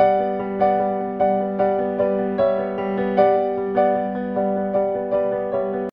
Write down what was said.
you